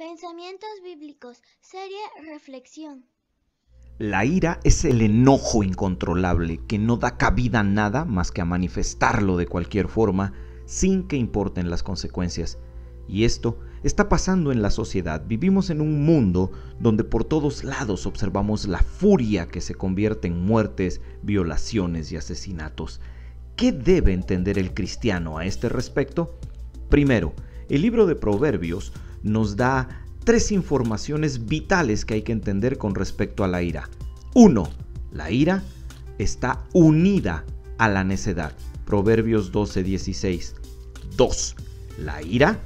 Pensamientos bíblicos, serie Reflexión. La ira es el enojo incontrolable que no da cabida a nada más que a manifestarlo de cualquier forma sin que importen las consecuencias. Y esto está pasando en la sociedad. Vivimos en un mundo donde por todos lados observamos la furia que se convierte en muertes, violaciones y asesinatos. ¿Qué debe entender el cristiano a este respecto? Primero, el libro de Proverbios nos da tres informaciones vitales que hay que entender con respecto a la ira. Uno, La ira está unida a la necedad. Proverbios 12:16. 2. La ira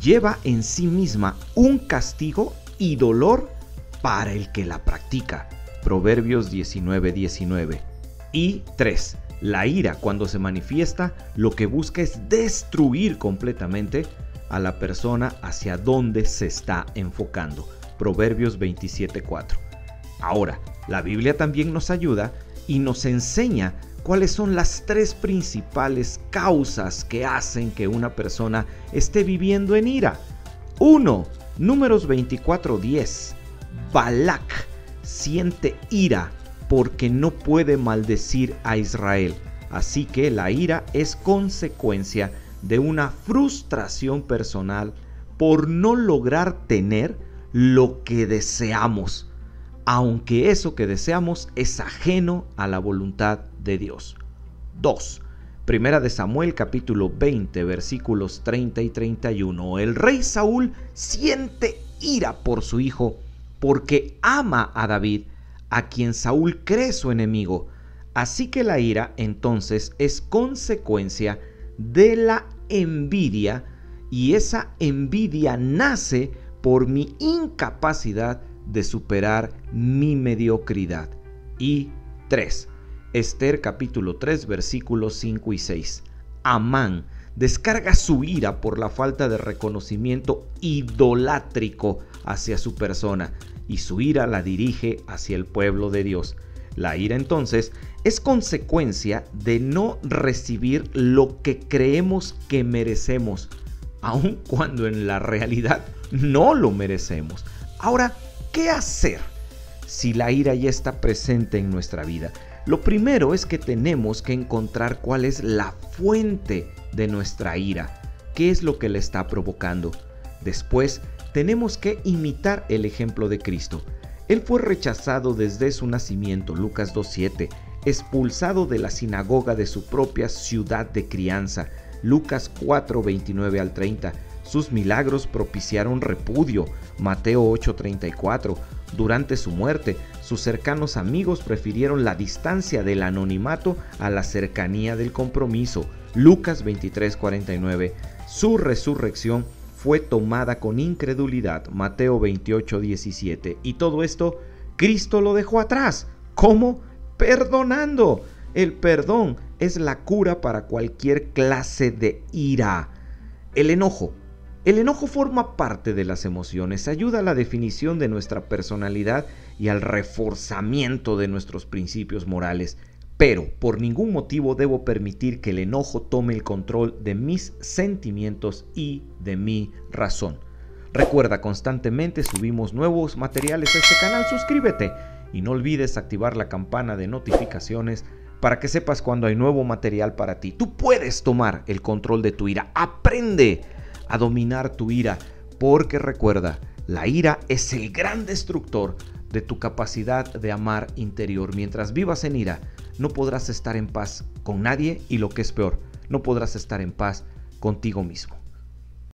lleva en sí misma un castigo y dolor para el que la practica. Proverbios 19:19. Y 3. La ira cuando se manifiesta lo que busca es destruir completamente a la persona hacia donde se está enfocando. Proverbios 27:4. Ahora, la Biblia también nos ayuda y nos enseña cuáles son las tres principales causas que hacen que una persona esté viviendo en ira. 1. Números 24:10. Balak siente ira porque no puede maldecir a Israel. Así que la ira es consecuencia de una frustración personal por no lograr tener lo que deseamos, aunque eso que deseamos es ajeno a la voluntad de Dios. 2. Primera de Samuel capítulo 20 versículos 30 y 31. El rey Saúl siente ira por su hijo porque ama a David, a quien Saúl cree su enemigo. Así que la ira entonces es consecuencia de la envidia y esa envidia nace por mi incapacidad de superar mi mediocridad. Y 3. Esther capítulo 3 versículos 5 y 6. Amán descarga su ira por la falta de reconocimiento idolátrico hacia su persona y su ira la dirige hacia el pueblo de Dios. La ira entonces es consecuencia de no recibir lo que creemos que merecemos, aun cuando en la realidad no lo merecemos. Ahora, ¿qué hacer si la ira ya está presente en nuestra vida? Lo primero es que tenemos que encontrar cuál es la fuente de nuestra ira, qué es lo que le está provocando. Después, tenemos que imitar el ejemplo de Cristo. Él fue rechazado desde su nacimiento, Lucas 2.7, expulsado de la sinagoga de su propia ciudad de crianza, Lucas 4.29 al 30. Sus milagros propiciaron repudio, Mateo 8:34. Durante su muerte, sus cercanos amigos prefirieron la distancia del anonimato a la cercanía del compromiso, Lucas 23:49. Su resurrección fue tomada con incredulidad, Mateo 28:17. Y todo esto, Cristo lo dejó atrás. ¿Cómo? Perdonando. El perdón es la cura para cualquier clase de ira. El enojo. El enojo forma parte de las emociones, ayuda a la definición de nuestra personalidad y al reforzamiento de nuestros principios morales. Pero por ningún motivo debo permitir que el enojo tome el control de mis sentimientos y de mi razón. Recuerda, constantemente subimos nuevos materiales a este canal, suscríbete y no olvides activar la campana de notificaciones para que sepas cuando hay nuevo material para ti. Tú puedes tomar el control de tu ira, aprende a dominar tu ira, porque recuerda, la ira es el gran destructor de tu capacidad de amar interior. Mientras vivas en ira, no podrás estar en paz con nadie y lo que es peor, no podrás estar en paz contigo mismo.